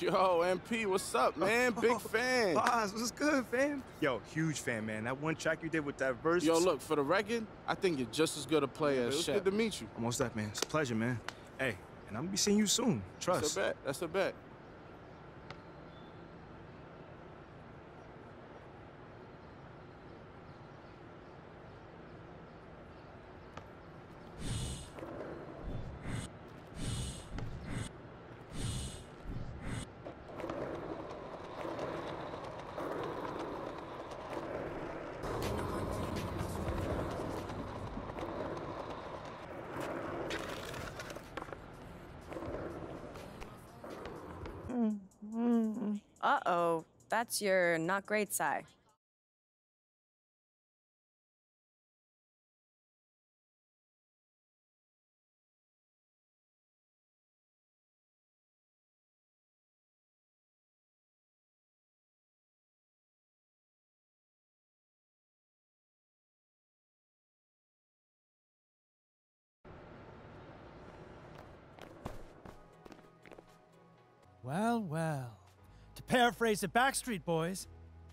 Yo, MP, what's up, oh, man? Big fan. Boz, what's good, fam? Yo, huge fan, man. That one track you did with that verse. Yo, look, for the record, I think you're just as good a player as It's Shep. good to meet you. Almost that, man. It's a pleasure, man. Hey, and I'm gonna be seeing you soon. Trust. That's a bet. That's a bet. Uh oh, that's your not great side. Well, well. To paraphrase the Backstreet Boys,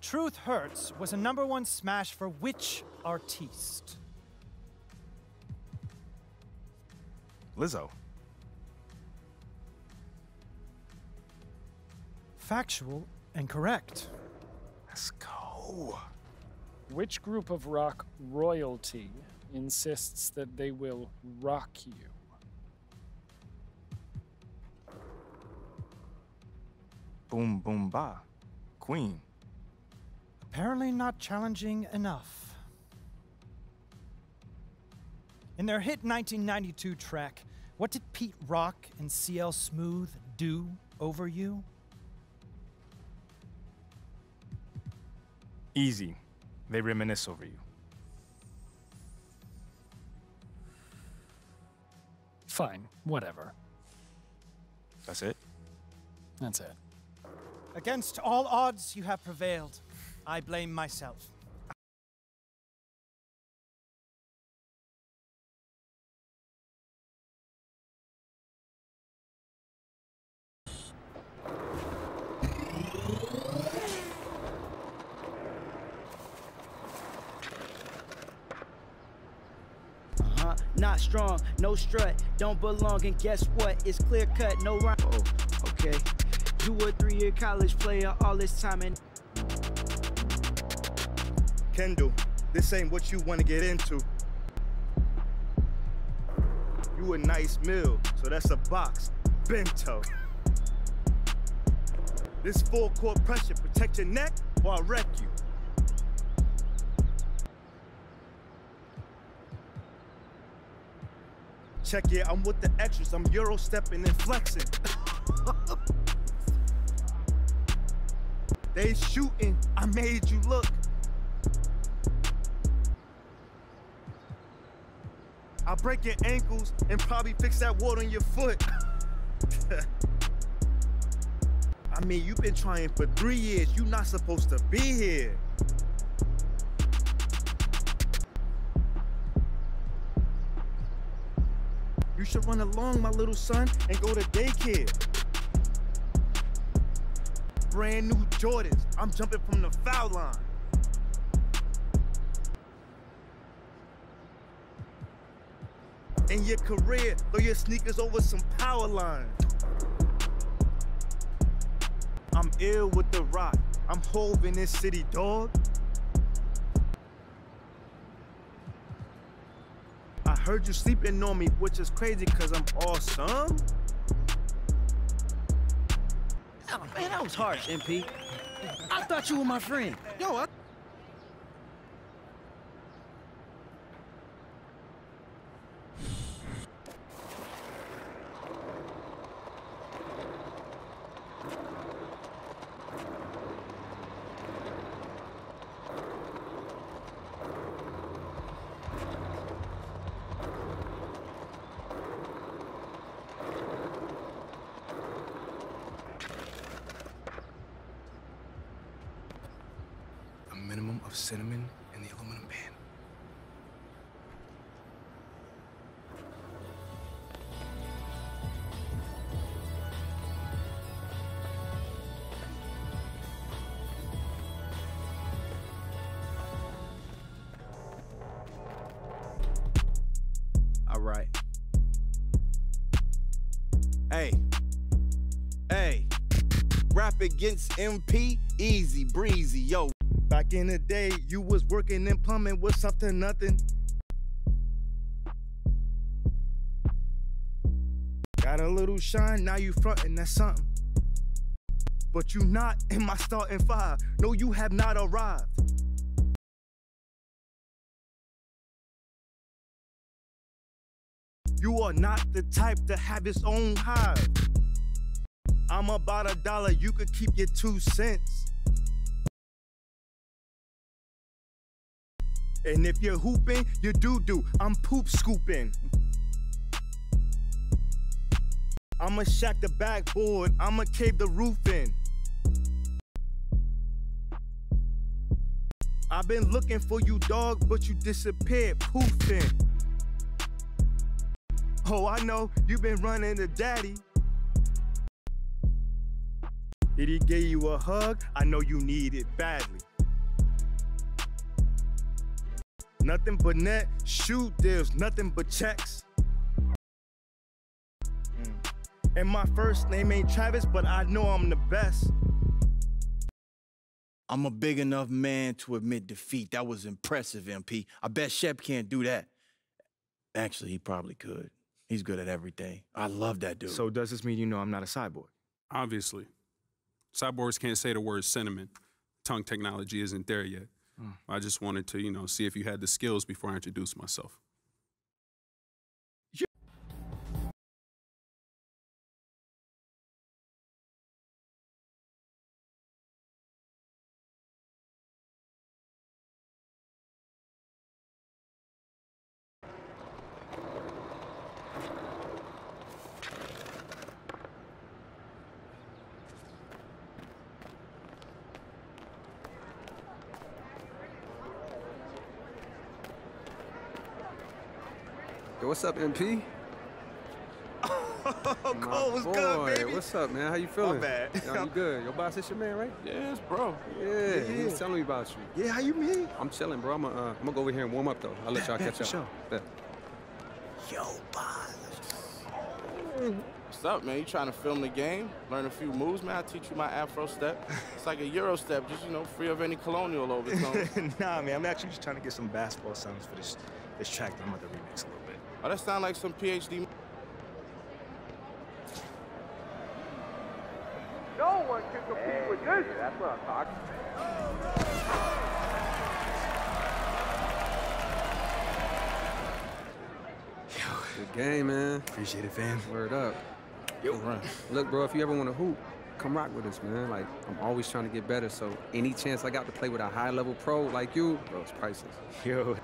Truth Hurts was a number one smash for which artiste? Lizzo. Factual and correct. Let's go. Which group of rock royalty insists that they will rock you? Boom, boom, ba. Queen. Apparently not challenging enough. In their hit 1992 track, what did Pete Rock and CL Smooth do over you? Easy. They reminisce over you. Fine, whatever. That's it? That's it. Against all odds, you have prevailed. I blame myself. Uh-huh. Not strong, no strut, don't belong, and guess what? It's clear cut, no rhyme. Oh, okay. You a three-year college player all this time and Kendall, this ain't what you want to get into. You a nice meal, so that's a box. Bento. This full court pressure, protect your neck or I'll wreck you. Check yeah, I'm with the extras. I'm Euro stepping and flexing. they shooting, I made you look. I'll break your ankles and probably fix that wart on your foot. I mean, you've been trying for three years. You're not supposed to be here. You should run along, my little son, and go to daycare. Brand new Jordans. I'm jumping from the foul line. in your career, throw your sneakers over some power lines. I'm ill with the rock. I'm hove in this city, dog. I heard you sleeping on me, which is crazy because I'm awesome. Man, that was harsh, MP. I thought you were my friend. Yo, I cinnamon in the aluminum pan. All right. Hey. Hey. Rap against MP, easy breezy, yo. Back in the day, you was working in plumbing with something nothing. Got a little shine, now you frontin', that's something. But you not in my starting five. No, you have not arrived. You are not the type to have its own hive. I'm about a dollar, you could keep your two cents. And if you're hooping, you do do. I'm poop scooping. I'ma shack the backboard, I'ma cave the roof in. I've been looking for you, dog, but you disappeared, poofing. Oh, I know, you've been running to daddy. Did he give you a hug? I know you need it badly. Nothing but net, shoot deals, nothing but checks. Mm. And my first name ain't Travis, but I know I'm the best. I'm a big enough man to admit defeat. That was impressive, MP. I bet Shep can't do that. Actually, he probably could. He's good at everything. I love that dude. So does this mean you know I'm not a cyborg? Obviously. Cyborgs can't say the word sentiment. Tongue technology isn't there yet. Mm. I just wanted to, you know, see if you had the skills before I introduced myself. What's up, MP? oh, My Cole, what's boy, good, baby? What's up, man? How you feeling? bad. Yo, you good? Your Boz is your man, right? Yes, bro. Yeah, he yeah. was telling me about you. Yeah, how you mean? I'm chilling, bro. I'm gonna, uh, I'm gonna go over here and warm up, though. I'll let y'all catch up. sure. Bet. Yo, Boz. What's up, man? You trying to film the game? Learn a few moves, man? I teach you my Afro step. It's like a Euro step, just, you know, free of any colonial overtones. nah, man, I'm actually just trying to get some basketball sounds for this this track that I'm about to remix a little bit. Oh, that sound like some PhD. No one can compete with this. That's what I'm talking about. Good game, man. Appreciate it, fam. Word up. Yo, run. Look, bro, if you ever want to hoop, come rock with us, man. Like, I'm always trying to get better, so any chance I got to play with a high-level pro like you, bro, it's priceless. Yo.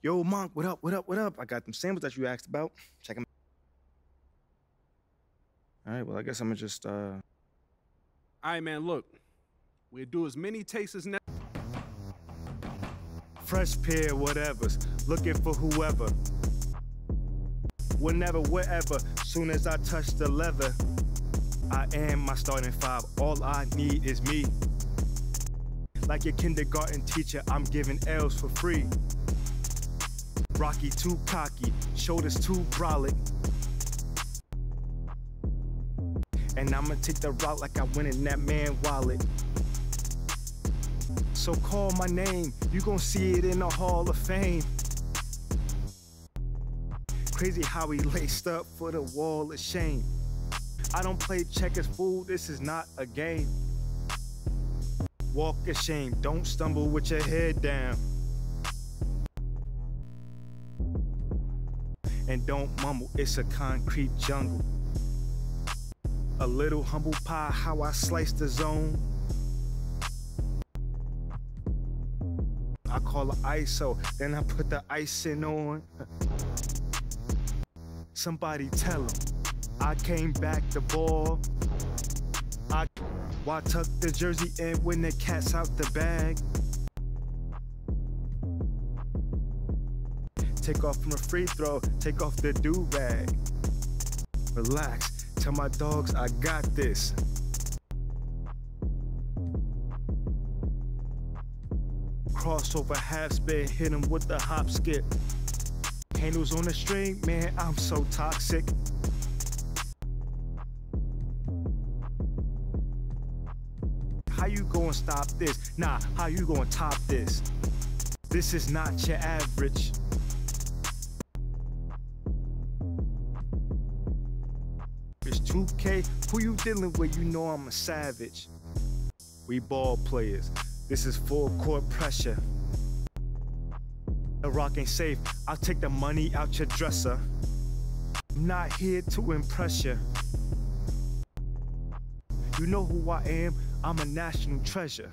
Yo, Monk, what up, what up, what up? I got them samples that you asked about. Check them. Out. All right, well, I guess I'm gonna just, uh, All right, man, look. We'll do as many takes as necessary. fresh pair, whatever's. Looking for whoever. Whenever, wherever. Soon as I touch the leather, I am my starting five. All I need is me. Like your kindergarten teacher, I'm giving L's for free. Rocky too cocky, shoulders too brolic. And I'ma take the route like I went in that man wallet. So call my name, you gon' see it in the Hall of Fame. Crazy how he laced up for the wall of shame. I don't play checkers, fool, this is not a game. Walk ashamed, don't stumble with your head down. And don't mumble, it's a concrete jungle. A little humble pie, how I slice the zone. I call it ISO, then I put the icing on. Somebody tell him I came back the ball. I why tuck the jersey in when the cat's out the bag? Take off from a free throw, take off the do rag. Relax, tell my dogs I got this. Crossover half spin, hit him with the hop skip. Handles on the string, man, I'm so toxic. How you gonna stop this? Nah, how you gonna top this? This is not your average. 2K, who you dealing with? You know I'm a savage. We ball players. This is full court pressure. The rock ain't safe. I'll take the money out your dresser. I'm not here to impress you. You know who I am? I'm a national treasure.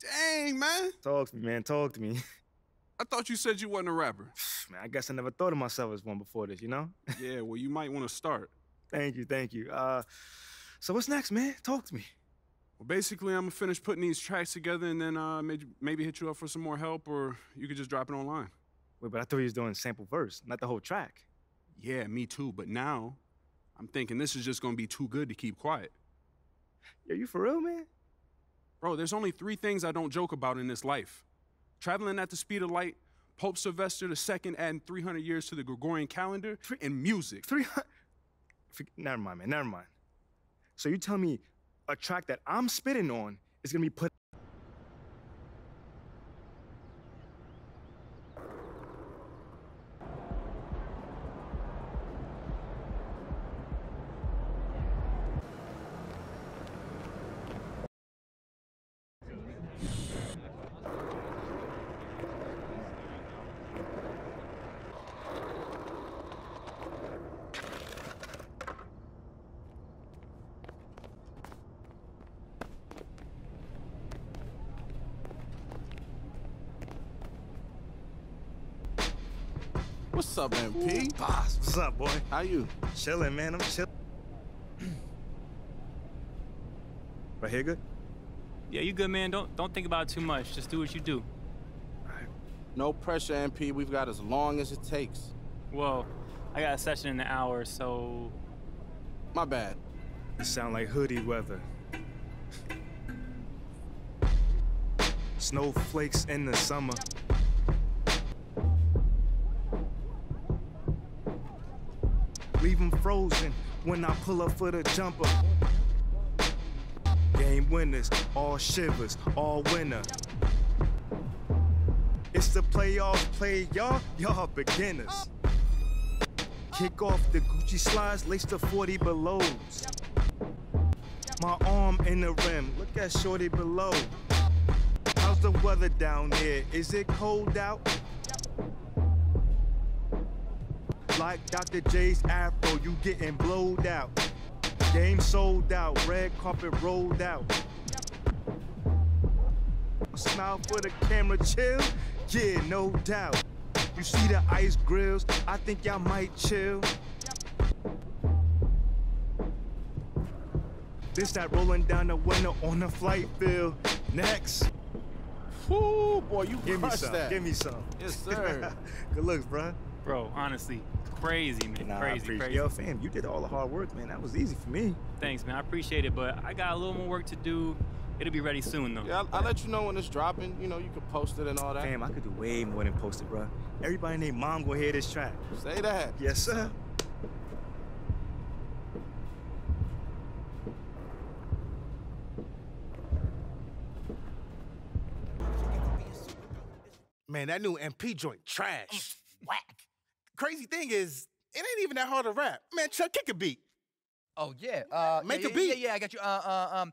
Dang, man. Talk to me, man. Talk to me. I thought you said you wasn't a rapper. Man, I guess I never thought of myself as one before this, you know? yeah, well, you might want to start. Thank you, thank you. Uh, so what's next, man? Talk to me. Well, basically, I'm gonna finish putting these tracks together and then uh, maybe, maybe hit you up for some more help, or you could just drop it online. Wait, but I thought you was doing sample verse, not the whole track. Yeah, me too. But now, I'm thinking this is just gonna be too good to keep quiet. Yo, you for real, man? Bro, there's only three things I don't joke about in this life traveling at the speed of light, Pope Sylvester II adding 300 years to the Gregorian calendar, and music. 300? Never mind, man, never mind. So you tell me a track that I'm spitting on is gonna be put. What's up, MP? Boz, what's up, boy? How you? Chilling, man. I'm chilling. Right here, good? Yeah, you good, man. Don't don't think about it too much. Just do what you do. No pressure, MP. We've got as long as it takes. Well, I got a session in an hour, so. My bad. You sound like hoodie weather. Snowflakes in the summer. Leave 'em frozen when I pull up for the jumper. Game winners, all shivers, all winner. It's the playoffs play, y'all, y'all beginners. Kick off the Gucci slides, lace the 40 belows. My arm in the rim, look at Shorty below. How's the weather down there? Is it cold out? Like Dr. J's afro, you getting blowed out. Game sold out, red carpet rolled out. Smile for the camera, chill? Yeah, no doubt. You see the ice grills? I think y'all might chill. This that rolling down the window on the flight field. Next. Whoo, boy, you Give me some. that. Give me some. Yes, sir. Good looks, bro. Bro, honestly, crazy, man. Nah, crazy, crazy. Yo, fam, you did all the hard work, man. That was easy for me. Thanks, man. I appreciate it, but I got a little more work to do. It'll be ready soon, though. Yeah, I'll, I'll let you know when it's dropping. You know, you can post it and all that. Fam, I could do way more than post it, bro. Everybody named mom gonna hear this track. Say that. Yes, sir. Man, that new MP joint trash. Whack. Crazy thing is, it ain't even that hard to rap. Man, Chuck, kick a beat. Oh yeah, uh, Make yeah, a yeah, beat. Yeah, yeah, I got you. Uh, uh, um,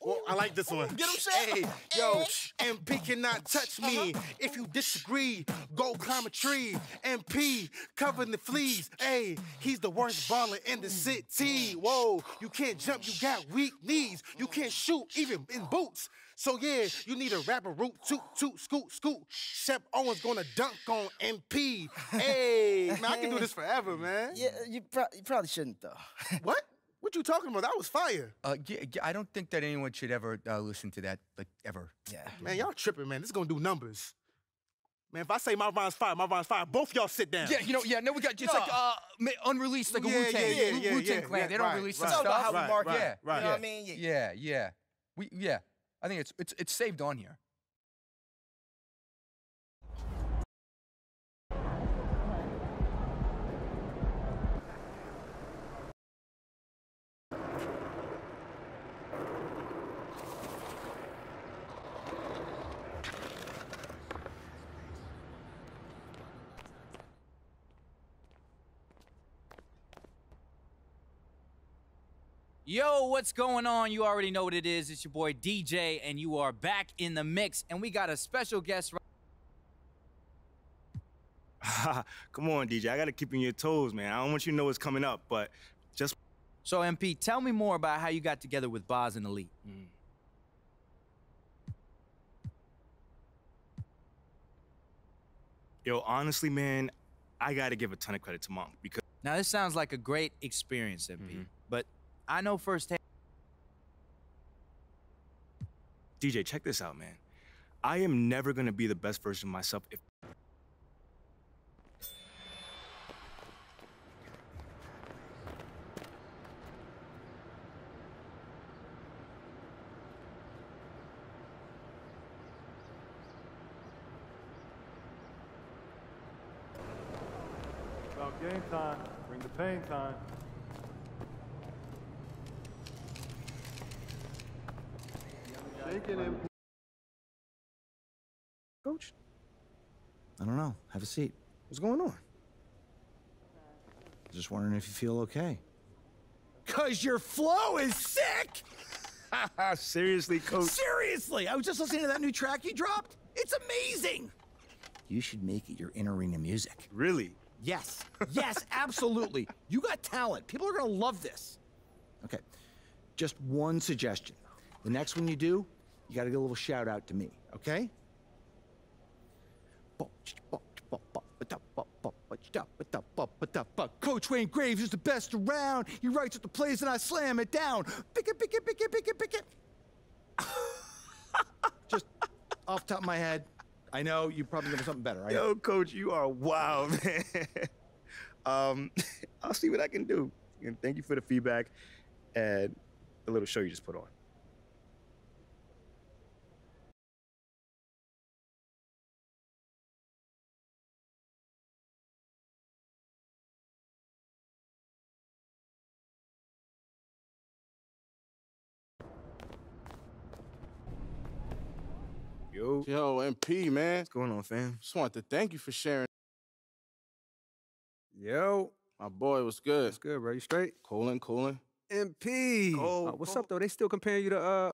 Well, I like this one. Get him. Hey, yo, MP cannot touch me. If you disagree, go climb a tree. MP covering the fleas. Hey, he's the worst baller in the city. Whoa, you can't jump, you got weak knees. You can't shoot even in boots. So yeah, you need a rapper root, toot, toot, scoot, scoot. Shep Owens gonna dunk on MP. Hey, man, I can do this forever, man. Yeah, you, pro- you probably shouldn't though. what? What you talking about? That was fire. Uh, yeah, yeah, I don't think that anyone should ever uh, listen to that, like ever. Yeah. Man, y'all tripping, man. This is gonna do numbers. Man, if I say my rhyme's fire, my rhyme's fire, both y'all sit down. Yeah, you know, yeah, no, we got it's like uh, ma- unreleased, like a Yeah, Wu Tang, yeah, yeah, yeah, Wu Tang yeah, Clan. yeah, they don't right, release right, some stuff. right, right, right, yeah, right. You know what I mean? Yeah, yeah. We, yeah. I think it's it's it's saved on here. Yo, what's going on? You already know what it is. It's your boy DJ, and you are back in the mix. And we got a special guest. right- Come on, DJ. I gotta keep you on your toes, man. I don't want you to know what's coming up, but just So, MP, tell me more about how you got together with Boz and Elite. Mm. yo, honestly, man, I gotta give a ton of credit to Monk because Now, this sounds like a great experience, MP, but mm-hmm. I know firsthand. DJ, check this out, man. I am never gonna be the best version of myself if About game time. Bring the pain time. Shake it in. Coach? I don't know. Have a seat. What's going on? Just wondering if you feel okay. Cause your flow is sick! Seriously, coach? Seriously! I was just listening to that new track you dropped. It's amazing! You should make it your in arena music. Really? Yes. Yes, absolutely. You got talent. People are gonna love this. Okay. Just one suggestion. The next one you do, you gotta give a little shout out to me, okay? Coach Wayne Graves is the best around. He writes at the plays and I slam it down. Pick it, pick it, pick it, pick it, pick it. Just off the top of my head. I know you probably think of something better. I Yo, coach, you are wild, man. um, I'll see what I can do. And thank you for the feedback and the little show you just put on. Yo. Yo, MP, man. What's going on, fam? Just wanted to thank you for sharing. Yo. My boy, what's good? What's good, bro? You straight? Cooling, cooling. MP. Cold, Uh, what's up, though? They still comparing you to, uh...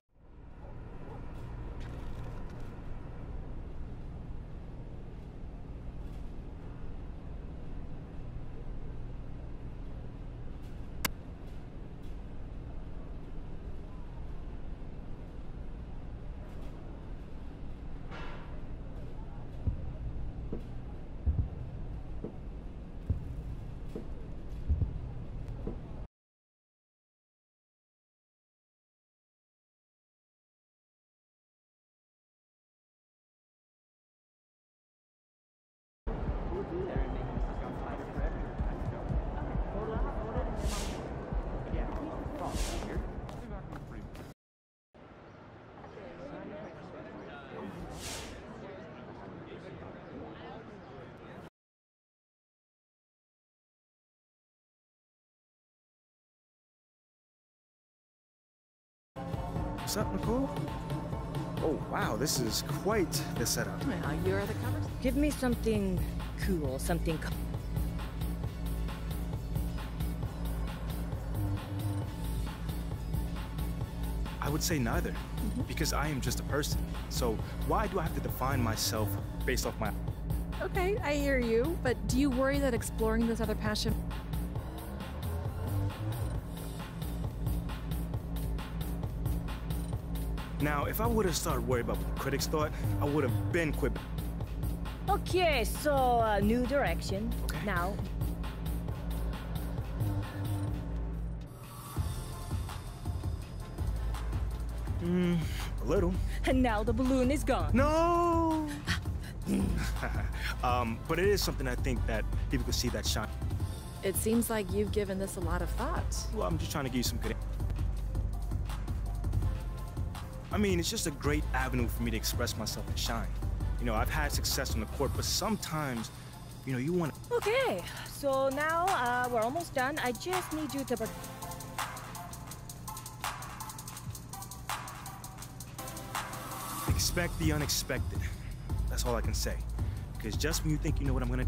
What's up, Nicole? Oh, wow, this is quite the setup. You're the covers? Give me something cool, something. Co- I would say neither, mm-hmm. because I am just a person. So why do I have to define myself based off my. Okay, I hear you, but do you worry that exploring this other passion Now, if I would have started worrying about what the critics thought, I would have been quit. okay, so uh, new direction. Okay. Now, Mm, a little. and now the balloon is gone. No! um, but it is something I think that people can see that shine. It seems like you've given this a lot of thought. Well, I'm just trying to give you some good. I mean, it's just a great avenue for me to express myself and shine. You know, I've had success on the court, but sometimes, you know, you want to. Okay, so now uh, we're almost done. I just need you to. Expect the unexpected. That's all I can say. Because just when you think you know what I'm gonna